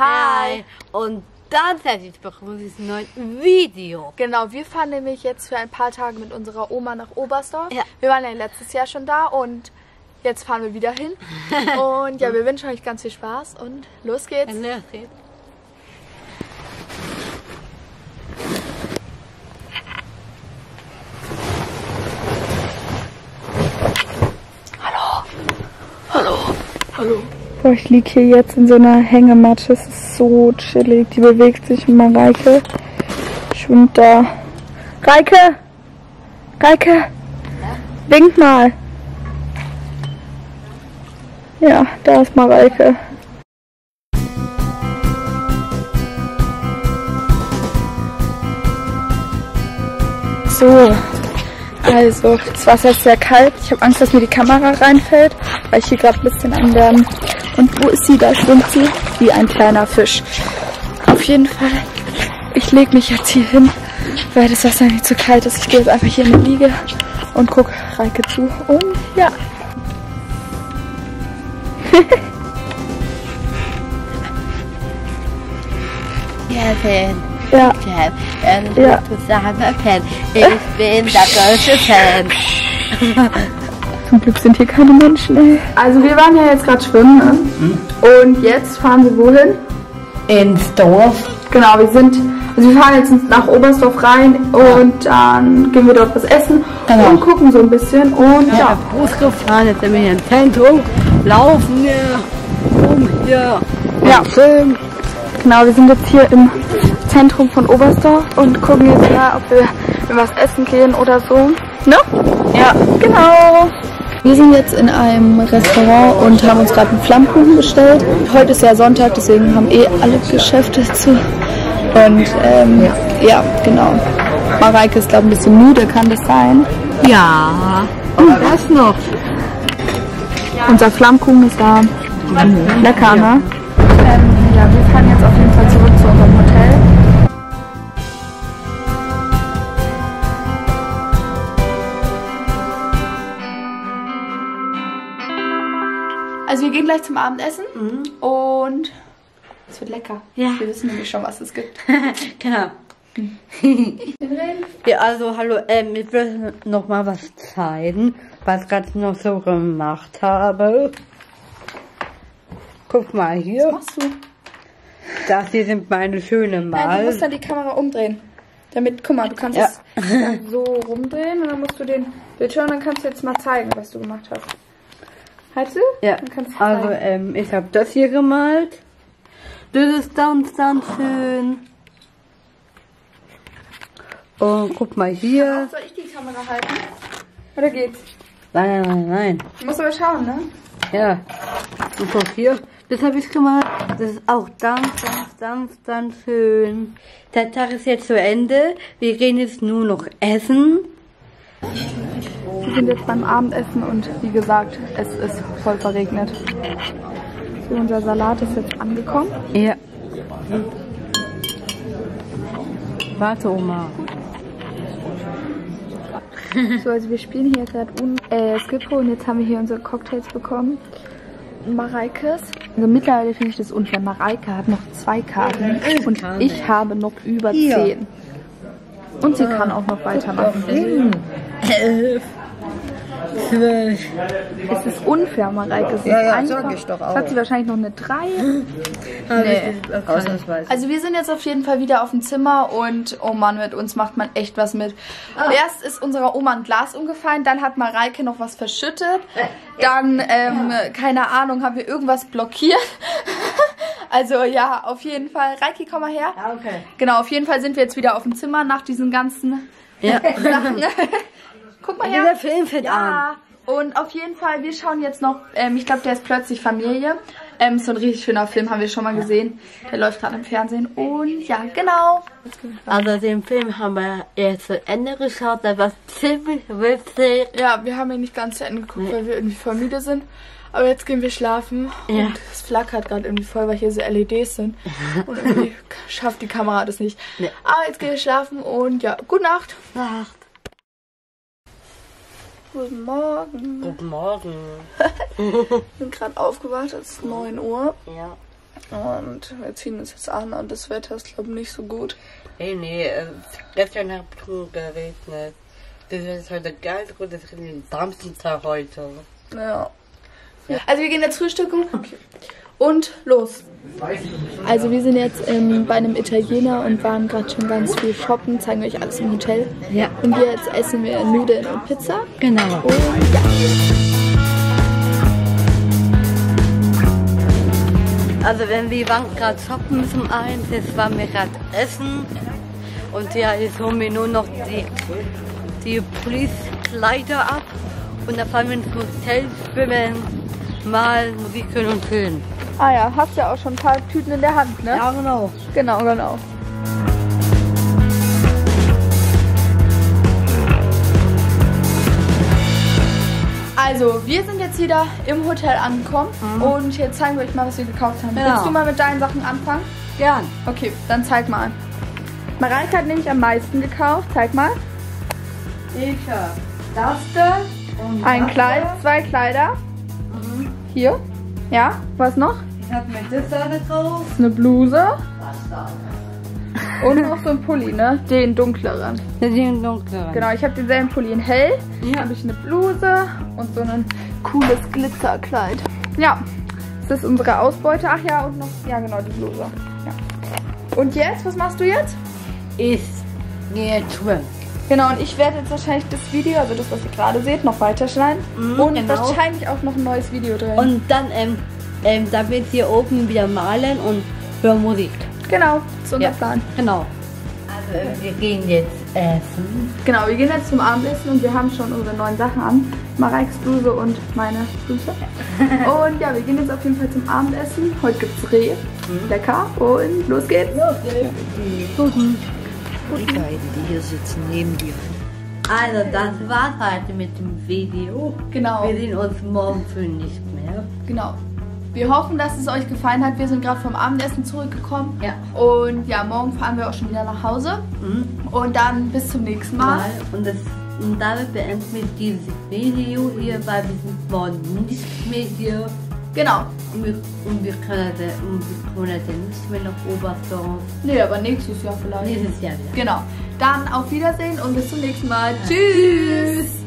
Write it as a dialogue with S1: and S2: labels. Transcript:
S1: Hi. Und dann seid ihr willkommen zu diesem neuen Video.
S2: Genau, wir fahren nämlich jetzt für ein paar Tage mit unserer Oma nach Oberstdorf.
S1: Ja.
S2: Wir waren ja letztes Jahr schon da und jetzt fahren wir wieder hin. Und ja, wir wünschen euch ganz viel Spaß und los geht's.
S1: Los geht's.
S3: Boah, ich liege hier jetzt in so einer Hängematte. Es ist so chillig. Die bewegt sich. Mareike schwimmt da. Reike! Reike! Wink mal! Ja, da ist Mareike. So, also, das Wasser ist sehr kalt. Ich habe Angst, dass mir die Kamera reinfällt, weil ich hier gerade ein bisschen an der... Und wo ist sie? Da schwimmt sie wie ein kleiner Fisch. Auf jeden Fall, ich lege mich jetzt hier hin, weil das Wasser nicht zu kalt ist. Ich gehe jetzt einfach hier in die Liege und gucke Reike zu. Und ja.
S1: Kevin.
S3: Ja,
S1: Kevin.
S3: Ja.
S1: Zusammen Fan. Ich bin der größte Fan.
S3: zum Glück sind hier keine Menschen, ey. Also wir waren ja jetzt gerade schwimmen, ne? Und jetzt fahren wir wohin?
S1: Ins Dorf.
S3: Genau, wir sind, also wir fahren jetzt nach Oberstdorf rein und dann gehen wir dort was essen
S1: Genau.
S3: und gucken so ein bisschen und
S1: Ja,
S3: ja.
S1: Bus gefahren, jetzt sind wir hier im Zentrum. Laufen hier rum hier.
S3: Ja.
S1: Film.
S3: Genau, wir sind jetzt hier im Zentrum von Oberstdorf und gucken jetzt mal, ob wir, was essen gehen oder so. Ne? Ja, genau. Wir sind jetzt in einem Restaurant und haben uns gerade einen Flammkuchen bestellt. Heute ist ja Sonntag, deswegen haben eh alle Geschäfte zu. Und ähm, ja. genau. Mareike ist, glaube ich, ein bisschen müde, kann das sein?
S1: Ja. Und das noch.
S3: Unser Flammkuchen ist da. Lecker, ne? Ähm, ja, wir fahren jetzt auf jeden
S2: wir gehen gleich zum Abendessen und es wird lecker.
S1: Ja.
S2: Wir wissen nämlich schon, was es gibt.
S1: genau. ja, also hallo, ähm, ich will noch mal was zeigen, was ich gerade noch so gemacht habe. Guck mal
S2: Was
S1: hier,
S2: machst du?
S1: das hier sind meine schönen
S2: Nein, du musst
S1: Mal.
S2: dann die Kamera umdrehen. Damit, guck mal, du kannst
S1: Ja.
S2: es so rumdrehen und dann musst du den Bildschirm und dann kannst du jetzt mal zeigen, was du gemacht hast. Halt du?
S1: Ja, also ähm, ich habe das hier gemalt. Das ist ganz, ganz schön. Und guck mal hier.
S2: Soll ich die Kamera halten? Oder geht's?
S1: Nein, nein, nein, nein.
S2: Du musst aber schauen, ne?
S1: Ja. Und guck hier. Das habe ich gemacht. Das ist auch ganz, ganz, ganz, ganz schön. Der Tag ist jetzt zu Ende. Wir gehen jetzt nur noch essen.
S3: Wir sind jetzt beim Abendessen und wie gesagt, es ist voll verregnet. So, unser Salat ist jetzt angekommen.
S1: Ja. Warte, Oma.
S3: So, also wir spielen hier gerade äh, Skippo und jetzt haben wir hier unsere Cocktails bekommen. Mareikes. Also mittlerweile finde ich das unfair. Mareike hat noch zwei Karten und ich habe noch über zehn. Und sie kann auch noch weitermachen.
S1: Elf. Zwölf.
S3: Es ist unfair, Mareike. Es
S1: Ja, ja,
S3: einfach-
S1: sag ich doch
S3: Jetzt hat
S1: auch.
S3: sie wahrscheinlich noch eine 3.
S1: Nee. Ausnahmsweise.
S2: Also wir sind jetzt auf jeden Fall wieder auf dem Zimmer und oh Mann, mit uns macht man echt was mit. Erst ist unserer Oma ein Glas umgefallen, dann hat Mareike noch was verschüttet, dann, ähm, keine Ahnung, haben wir irgendwas blockiert. Also ja, auf jeden Fall. Reiki, komm mal her.
S1: Ja, okay.
S2: Genau, auf jeden Fall sind wir jetzt wieder auf dem Zimmer nach diesen ganzen
S1: Ja.
S2: Sachen. Guck mal her.
S1: Dieser Film fängt an.
S2: Ja, und auf jeden Fall, wir schauen jetzt noch, ähm, ich glaube, der ist plötzlich Familie. Ähm, so ein richtig schöner Film, haben wir schon mal gesehen. Der läuft gerade im Fernsehen. Und ja, genau.
S1: Also den Film haben wir jetzt zu Ende geschaut. Das war ziemlich witzig.
S2: Ja, wir haben ihn nicht ganz zu Ende geguckt, weil wir irgendwie voll müde sind. Aber jetzt gehen wir schlafen.
S1: Ja.
S2: Und es flackert gerade irgendwie voll, weil hier so LEDs sind. Und irgendwie schafft die Kamera das nicht.
S1: Nee.
S2: Aber jetzt gehen wir schlafen und ja, gute Nacht.
S1: Nacht.
S2: Guten Morgen.
S1: Guten Morgen.
S2: Ich bin gerade aufgewacht, es ist 9 Uhr.
S1: Ja.
S2: Und wir ziehen uns jetzt an und das Wetter ist, glaube ich, nicht so gut.
S1: Hey, nee, äh, gestern hat es geregnet. Das ist heute ganz gut, das ist den Samstag heute.
S2: Ja. Also wir gehen jetzt frühstücken. Und los. Also wir sind jetzt ähm, bei einem Italiener und waren gerade schon ganz viel shoppen. Zeigen euch alles im Hotel.
S1: Ja.
S2: Und jetzt essen wir Nudeln und Pizza.
S1: Genau.
S2: Und ja.
S1: Also wenn wir waren gerade shoppen zum eins, jetzt waren wir gerade essen und ja, jetzt holen wir nur noch die, die Police-Kleider ab und dann fahren wir ins Hotel schwimmen, mal Musik hören und chillen.
S2: Ah ja, hast ja auch schon ein paar Tüten in der Hand, ne?
S1: Ja, genau.
S2: Genau, genau. Also, wir sind jetzt wieder im Hotel angekommen und jetzt zeigen wir euch mal, was wir gekauft haben.
S1: Ja.
S2: Willst du mal mit deinen Sachen anfangen?
S1: Gern.
S2: Okay, dann zeig mal. Mareike hat nämlich am meisten gekauft. Zeig mal.
S1: Ich hab das da und
S2: Ein
S1: das
S2: Kleid, zwei Kleider. Hier. Ja, was noch?
S1: Ich hab mir das da gekauft.
S2: Eine Bluse
S1: Was
S2: und noch so ein Pulli, ne? Den dunkleren.
S1: Sind dunkleren.
S2: Genau, ich habe denselben Pulli in hell.
S1: Ja.
S2: habe ich eine Bluse und so ein cooles Glitzerkleid. Ja, das ist unsere Ausbeute. Ach ja, und noch, ja genau, die Bluse. Ja. Und jetzt, was machst du jetzt?
S1: Ich gehe schwimmen.
S2: Genau, und ich werde jetzt wahrscheinlich das Video, also das, was ihr gerade seht, noch weiterschneiden.
S1: Mhm,
S2: und
S1: genau.
S2: wahrscheinlich auch noch ein neues Video drehen.
S1: Und dann, ähm, ähm, damit hier oben wieder malen und hören Musik.
S2: genau, unser
S1: Ja.
S2: Plan.
S1: Genau. Also wir gehen jetzt essen.
S2: Genau, wir gehen jetzt zum Abendessen und wir haben schon unsere neuen Sachen an. Mareikes Bluse und meine Bluse. und ja, wir gehen jetzt auf jeden Fall zum Abendessen. Heute gibt's Reh. Lecker. Und los geht's.
S1: Guten.
S4: Die beiden, die hier sitzen, neben dir.
S1: Also das war's heute mit dem Video.
S2: Genau.
S1: Wir sehen uns morgen für nicht mehr.
S2: Genau. Wir hoffen, dass es euch gefallen hat. Wir sind gerade vom Abendessen zurückgekommen.
S1: Ja.
S2: Und ja, morgen fahren wir auch schon wieder nach Hause.
S1: Mhm.
S2: Und dann bis zum nächsten Mal.
S1: Mal. Und, das, und damit beenden wir dieses Video hier, weil wir sind morgen nicht mehr hier.
S2: Genau.
S1: Und wir, und wir können dann und wir können dann nicht mehr nach Oberstdorf.
S2: Nee, aber nächstes Jahr vielleicht.
S1: Nächstes Jahr wieder.
S2: Genau. Dann auf Wiedersehen und bis zum nächsten Mal. Tschüss.